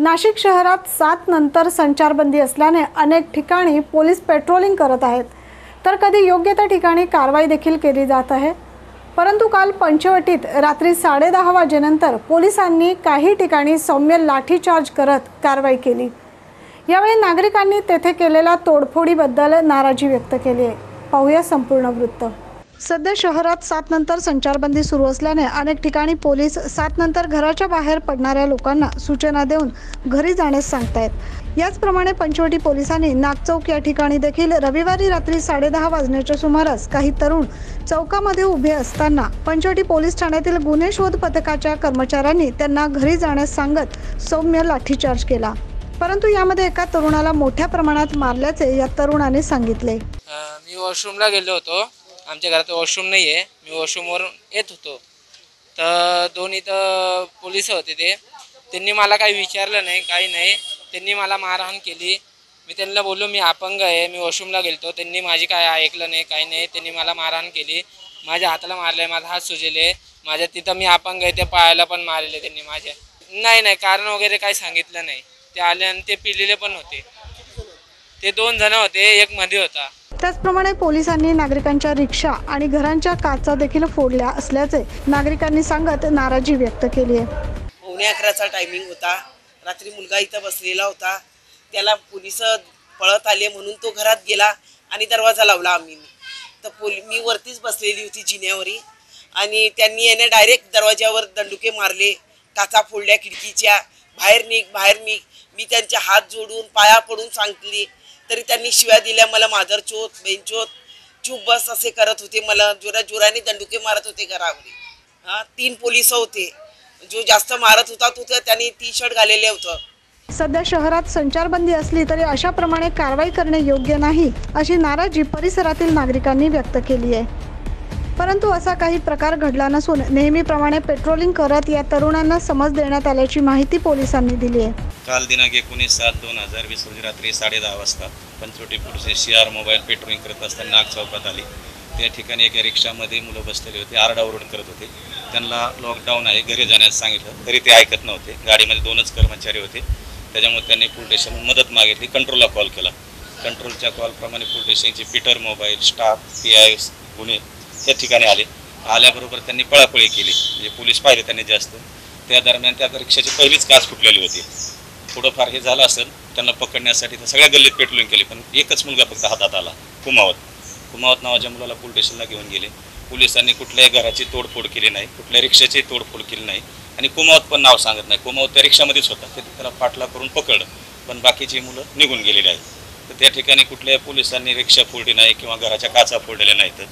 नाशिक शहरात सात नंतर संचारबंदी असल्याने अनेक ठिकाणी पोलीस पेट्रोलिंग करत आहेत. तर कधी योग्य त्या ठिकाणी कारवाई देखील केली जात आहे. परंतु काल पंचवटीत रात्री साडेदहा वाजेनंतर पोलिसांनी काही ठिकाणी सौम्य लाठीचार्ज करत कारवाई केली. यावेळी नागरिकांनी तेथे केलेल्या तोडफोडीबद्दल नाराजी व्यक्त केली आहे. पाहूया संपूर्ण वृत्त. सध्या शहरात सात नंतर संचारबंदी सुरू असल्याने अनेक ठिकाणी पोलीस सात नंतर घराच्या बाहेर पडणाऱ्या लोकांना सूचना देऊन घरी जाण्यास सांगतायत. याचप्रमाणे पंचवटी पोलिसांनी नागचौक या ठिकाणी देखील रविवारी रात्री साडेदहा वाजण्याच्या सुमारास काही तरुण चौकामध्ये उभे असताना पंचवटी पोलीस ठाण्यातील गुन्हे शोध पथकाच्या कर्मचाऱ्यांनी त्यांना घरी जाण्यास सांगत सौम्य लाठीचार्ज केला. परंतु यामध्ये एका तरुणाला मोठ्या प्रमाणात मारल्याचे या तरुणाने सांगितले. मी वॉशरूमला गेलो होतो. आमच्या घरात वॉशरूम नाही आहे मी वॉशरूमवरून येत होतो. तर दोन इथं पोलीस होते ते. त्यांनी मला काही विचारलं नाही काही नाही. त्यांनी मला मारहाण केली. मी त्यांना बोललो मी अपंग आहे. मी वॉशरूमला गेलतो. त्यांनी माझी काय ऐकलं नाही काही नाही. त्यांनी मला मारहाण केली. माझ्या हाताला मारलं माझा हात सुजले माझ्या तिथं मी अपंग आहे ते पायाला पण मारले त्यांनी माझ्या. नाही नाही कारण वगैरे काही सांगितलं नाही. ते आले आणि ते पिलेले पण होते. ते दोन जण होते एक मध्ये होता. त्याचप्रमाणे पोलिसांनी नागरिकांच्या रिक्षा आणि घरांच्या काचा देखील फोडल्या असल्याचे नागरिकांनी सांगत नाराजी व्यक्त केली आहे. पावणे अकराचा टायमिंग होता. रात्री मुलगा इथं बसलेला होता. त्याला पोलीस पळत आले म्हणून तो घरात गेला आणि दरवाजा लावला आम्ही. तर पोली मी वरतीच बसलेली होती जिन्यावरी आणि त्यांनी याने डायरेक्ट दरवाज्यावर दंडुके मारले काचा फोडल्या खिडकीच्या बाहेर निघ बाहेर निघ. मी त्यांचे हात जोडून पाया पडून सांगितली तरी त्यांनी शिव्या दिल्या मला माधर चोत बेंचोत चूप बस असे करत होते मला. जोरा जोराने दंडुके मारत होते घरावरी. हा तीन पोलीस होते. जो जास्त मारत होता तो त्यांनी टी शर्ट घालेले होतं. सध्या शहरात संचारबंदी असली तरी अशा प्रमाणे कारवाई करणे योग्य नाही अशी नाराजी परिसरातील नागरिकांनी व्यक्त केली आहे. परंतु असा काही प्रकार घडला नसून नेहमीप्रमाणे पेट्रोलिंग करत या तरुणांना समज देण्यात आल्याची माहिती पोलिसांनी दिली आहे. काल दिनांक एकोणीस सात दोन हजार वीस रोजी रात्री साडेदहा वाजता पंचवटी पुढचे सी आर मोबाईल पेट्रोलिंग करत असताना नाग चौकात आली. त्या ठिकाणी एका रिक्षामध्ये मुलं बसलेली होती आरडाओरड करत होते. त्यांना लॉकडाऊन आहे घरी जाण्यास सांगितलं तरी ते ऐकत नव्हते. गाडीमध्ये दोनच कर्मचारी होते. त्याच्यामुळे त्यांनी पोलीस स्टेशन मदत मागितली कंट्रोलला कॉल. केला कंट्रोलच्या कॉलप्रमाणे पोलीस स्टेशनचे Peter mobile staff P I गुन्हे या ठिकाणी आले. आल्याबरोबर त्यांनी पळापळी केली. म्हणजे पोलीस पाहिले त्यांनी जास्त. त्या दरम्यान त्या रिक्षाची पहिलीच काच फुटलेली होती. थोडंफार हे झालं असेल त्यांना पकडण्यासाठी तर सगळ्या गल्लीत पेट्रोलिंग केली पण एकच मुलगा फक्त हातात आला कुमावत. कुमावत नावाच्या मुलाला पोलीस स्टेशनला घेऊन गेले. पोलिसांनी कुठल्याही घराची तोडफोड केली नाही कुठल्या रिक्षाची तोडफोड केली नाही. आणि कुमावत पण नाव सांगत नाही. कुमावत त्या रिक्षामध्येच होता. ते त्याला पाठला करून पकडलं पण बाकीची मुलं निघून गेलेली आहेत. तर त्या ठिकाणी कुठल्याही पोलिसांनी रिक्षा फोडली नाही किंवा घराच्या काचा फोडलेल्या नाहीत.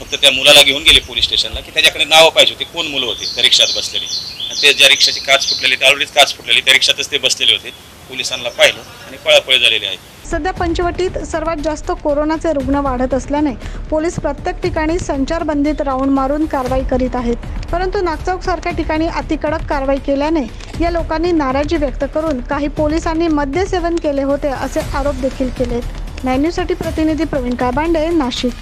फक्त त्या मुलाला घेऊन गेले पोलीस स्टेशनला की त्याच्याकडे नावं पाहिजे होती कोण मुलं होती त्या रिक्षात बसलेली. आणि ते ज्या रिक्षाची काच फुटलेली त्या ऑलरेडीच काच फुटलेली त्या रिक्षातच ते बसलेले होते. पोलिसांना पाहिलं आणि पळापळ झालेली आहे. सध्या पंचवटीत सर्वात जास्त कोरोनाचे रुग्ण वाढत असल्याने पोलीस प्रत्येक ठिकाणी संचारबंदीत राऊंड मारून कारवाई करीत आहेत. परंतु नागचौक सारख्या ठिकाणी अतिकडक कारवाई केल्याने या लोकांनी नाराजी व्यक्त करून काही पोलिसांनी मद्यसेवन केले होते असे आरोप देखील केलेत. नॅन्यूसाठी प्रतिनिधी प्रवीण कायबांडे नाशिक.